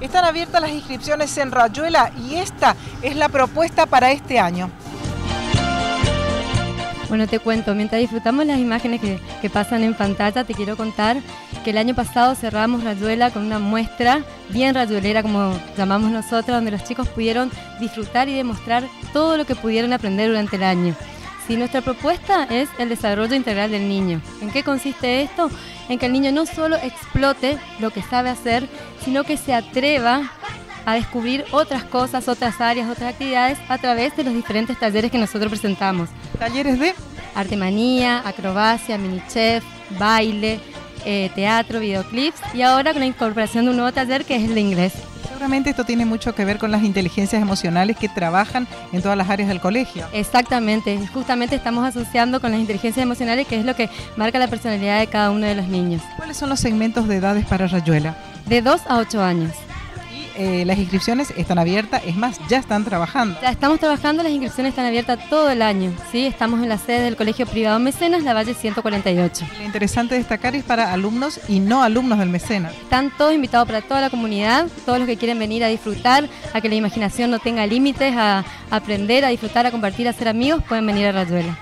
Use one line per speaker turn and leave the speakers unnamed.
Están abiertas las inscripciones en Rayuela y esta es la propuesta para este año.
Bueno, te cuento, mientras disfrutamos las imágenes que, que, pasan en pantalla, te quiero contar que el año pasado cerramos Rayuela con una muestra bien rayuelera, como llamamos nosotros, donde los chicos pudieron disfrutar y demostrar todo lo que pudieron aprender durante el año. Si nuestra propuesta es el desarrollo integral del niño. ¿En qué consiste esto? En que el niño no solo explote lo que sabe hacer, sino que se atreva a descubrir otras cosas, otras áreas, otras actividades a través de los diferentes talleres que nosotros presentamos.
¿Talleres de?
Artemanía, acrobacia, mini chef, baile, eh, teatro, videoclips y ahora con la incorporación de un nuevo taller que es el de inglés.
Seguramente esto tiene mucho que ver con las inteligencias emocionales que trabajan en todas las áreas del colegio.
Exactamente, justamente estamos asociando con las inteligencias emocionales que es lo que marca la personalidad de cada uno de los niños.
¿Cuáles son los segmentos de edades para Rayuela?
De 2 a 8 años.
Eh, las inscripciones están abiertas, es más, ya están trabajando.
Ya estamos trabajando, las inscripciones están abiertas todo el año, ¿sí? Estamos en la sede del Colegio Privado Mecenas, la Valle 148.
Lo interesante destacar es para alumnos y no alumnos del Mecenas.
Están todos invitados para toda la comunidad, todos los que quieren venir a disfrutar, a que la imaginación no tenga límites, a aprender, a disfrutar, a compartir, a ser amigos, pueden venir a Rayuela.